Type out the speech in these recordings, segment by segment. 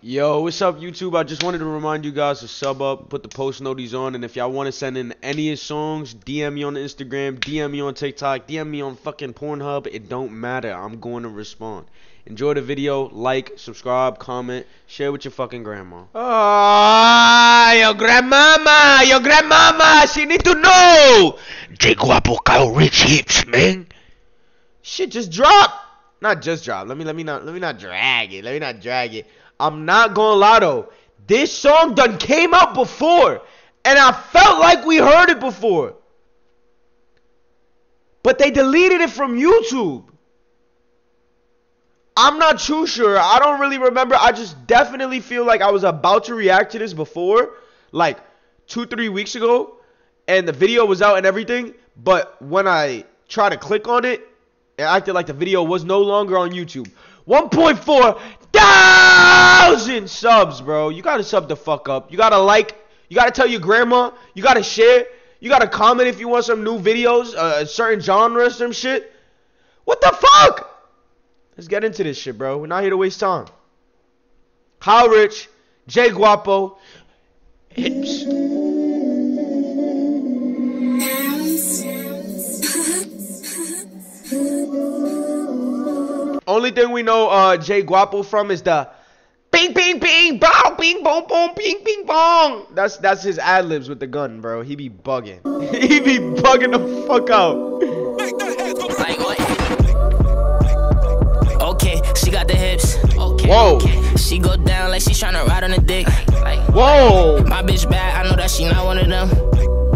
Yo, what's up, YouTube? I just wanted to remind you guys to sub up, put the post notice on, and if y'all want to send in any of songs, DM me on Instagram, DM me on TikTok, DM me on fucking Pornhub. It don't matter. I'm going to respond. Enjoy the video, like, subscribe, comment, share with your fucking grandma. Ah, your grandmama, your grandmama, she need to know. Jay Gwuapo Kyle Richh hips, man. Shit just dropped. Not just drop. Let me let me not let me not drag it. Let me not drag it. I'm not gonna lie though. This song done came out before, and I felt like we heard it before. But they deleted it from YouTube. I'm not too sure. I don't really remember. I just definitely feel like I was about to react to this before, like two, three weeks ago, and the video was out and everything. But when I try to click on it, it acted like the video was no longer on YouTube. 1.4 thousand subs, bro. You gotta sub the fuck up. You gotta like. You gotta tell your grandma. You gotta share. You gotta comment if you want some new videos, uh, certain genre, some shit. What the fuck? Let's get into this shit, bro. We're not here to waste time. Kyle Richh, Jay Gwuapo, hips. Only thing we know uh Jay Gwuapo from is the Bing bing bing bow bing boom boom bing bing bong. That's that's his ad libs with the gun, bro. He be bugging. he be bugging the fuck out. Like what? Okay, she got the hips. Okay. Whoa. Okay. She go down like she's tryna ride on a dick. Like, Whoa. my bitch bad, I know that she not one of them.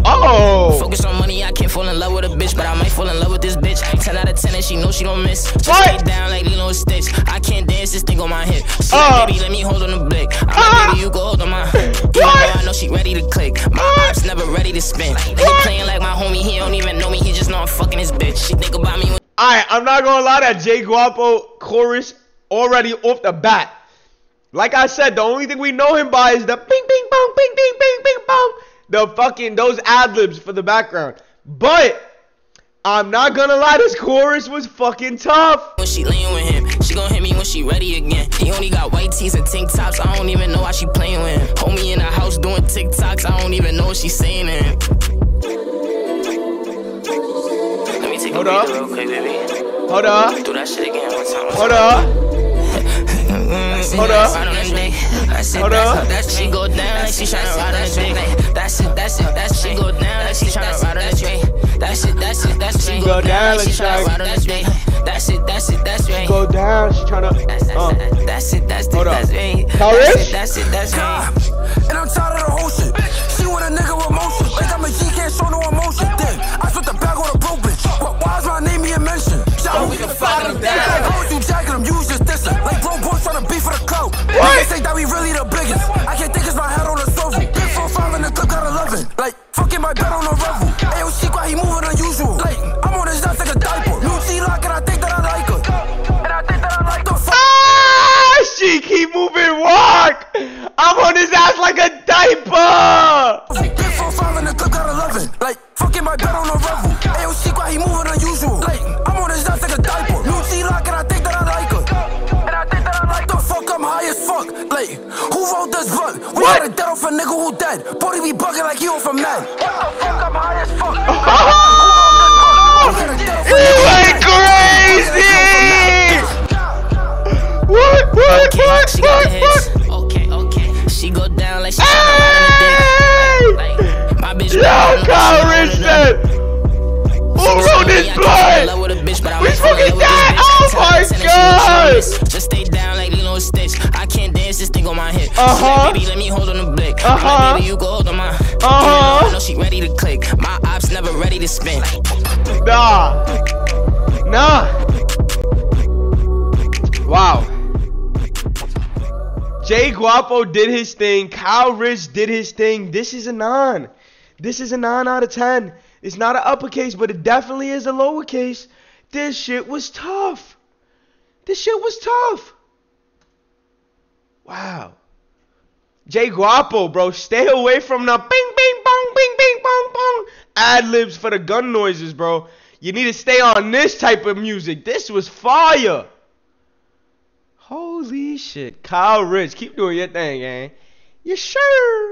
Oh. Focus on money, I can't fall in love with a bitch, but I might fall in love and she knows she don't miss. Just What? down like Lilo Stitch. I can't dance, this thing on my hip. She Uh. baby, let me hold on the blick. I'm Ah. baby, you go hold on my. You What? know, I know she ready to click. My ops never ready to spin. They playing like my homie, he don't even know me, he just know I'm fucking his bitch. She think about me when Alright, I'm not gonna lie, that Jay Gwuapo chorus already off the bat. Like I said, the only thing we know him by is the bing bing bong bing bing bing bing bong. The fucking those ad libs for the background. But I'm not gonna lie, this chorus was fucking tough. when she laying with him. She gon' hit me when she ready again. He only got white tees and tank tops. I don't even know why she playing with him. Homie in the house doing TikToks. I don't even know what she's saying to him. Let me take Hold a up. real quick, baby. Hold up, Do that shit again one time. hold up, hold up. Ride on the dick. That's it, Hold up. it, that's she go down like she tryna ride on the dick. That's it, that's it, that's she go down go down like she tryna ride on the dick. That's it, that's it, that's right. Go down, she tryna. That's, Uh. that's, that's it, that's it, Hold up. that's me. How That's rich? it, that's it, that's me. And I'm tired of the whole shit. She want a nigga with motion. Like I'm a G, can't show no emotion. Damn, I spit the bag on a broke bitch. Why, why is my name being mentioned? Shout we can fight them down. How would you jacking them? You was just dissing. Like bro boys trying to beef for the clout. Niggas say that we really the biggest. I can't think it's my head on the swivel. Big 4-5 in the clip got 11. Like, fucking my bed on a revel. Book? What? got a dead off a nigga who dead. Body be bugging like he off a man. What the fuck, I'm high as fuck. You went crazy. This thing on my hip. She Uh-huh. baby, let me hold on the blick. Uh-huh. baby, you go hold on my. Uh-huh. I know she ready to click. My ops never ready to spin. Nah. Nah. Wow. Jay Gwuapo did his thing. Kyle Richh did his thing. This is a 9. This is a 9 out of 10. It's not an uppercase, but it definitely is a lowercase. This shit was tough. This shit was tough. Wow. Jay Gwuapo, bro, stay away from the bing, bing, bong, bing, bing, bong, bong ad libs for the gun noises, bro. You need to stay on this type of music. This was fire. Holy shit. Kyle Richh, keep doing your thing, gang. You sure?